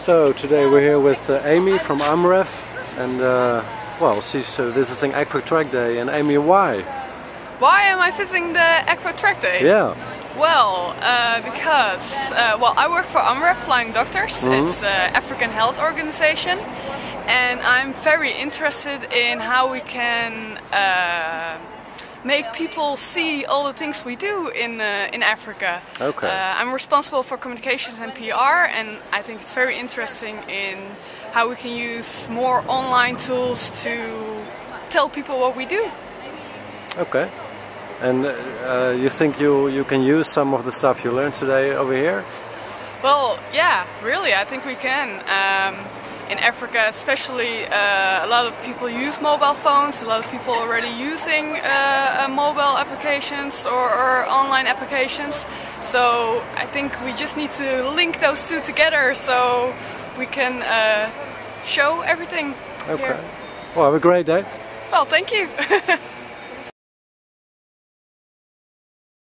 So today we're here with uh, Amy from AMREF and uh, well she's uh, visiting Akvo Track Day and Amy why? Why am I visiting the Akvo Track Day? Yeah. Well, uh, because uh, well I work for AMREF Flying Doctors. Mhm. It's an African health organization and I'm very interested in how we can uh, make people see all the things we do in uh, in Africa. Okay. Uh, I'm responsible for communications and PR, and I think it's very interesting in how we can use more online tools to tell people what we do. Okay. And uh, uh, you think you, you can use some of the stuff you learned today over here? Well, yeah, really, I think we can. Um, in Africa, especially, uh, a lot of people use mobile phones. A lot of people already using uh, uh, mobile applications or, or online applications. So I think we just need to link those two together so we can uh, show everything. Okay. Here. Well, have a great day. Well, thank you.